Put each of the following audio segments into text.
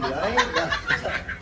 mulher ainda.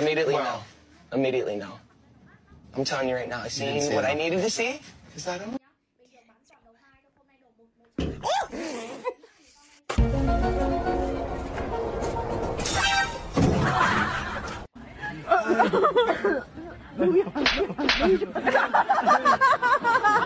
Immediately no. Immediately no. Immediately no. I'm telling you right now, I seen what I needed to see. Is that him?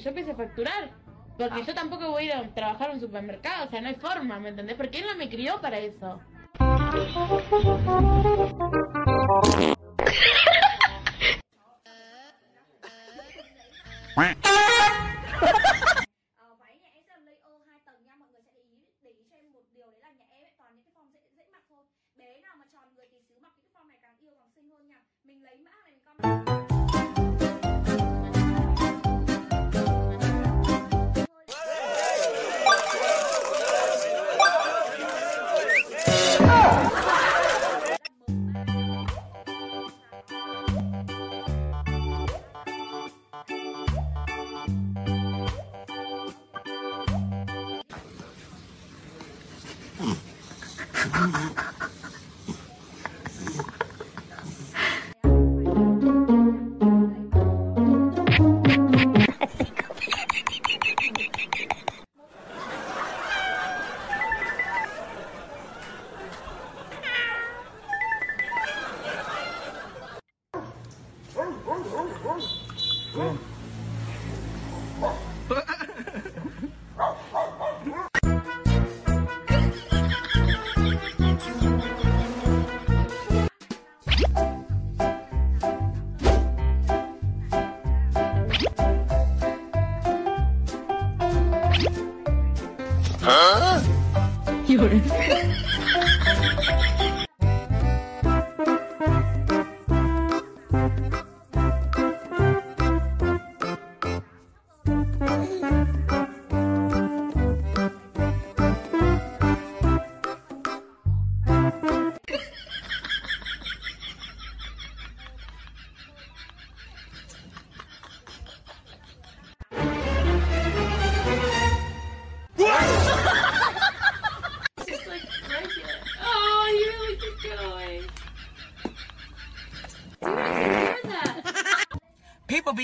que yo empiece a facturar. Porque yo tampoco voy a ir a trabajar en un supermercado, o sea, no hay forma, ¿me entendés? Porque él no me crió para eso.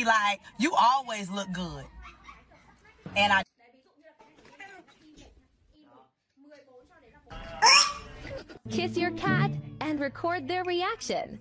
like, you always look good. And I. Kiss your cat and record their reaction.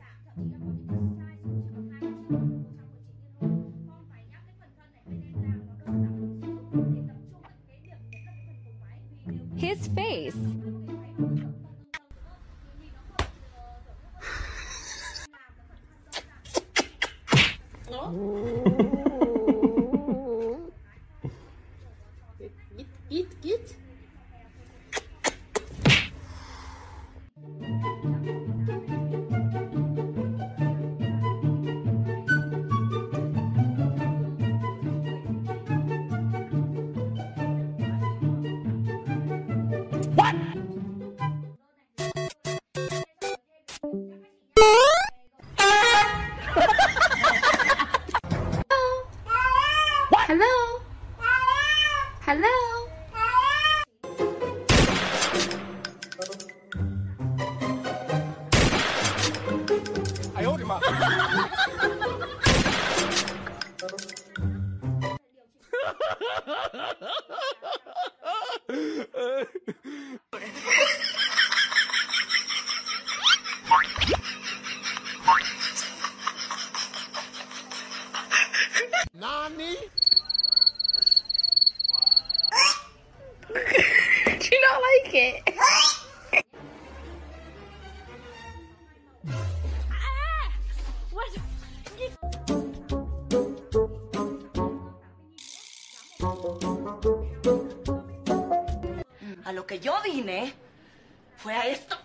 like it. A lo que yo vine fue a esto.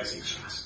as nations.